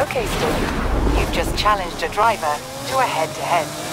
Okay, Steve. You've just challenged a driver to a head-to-head.